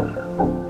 了。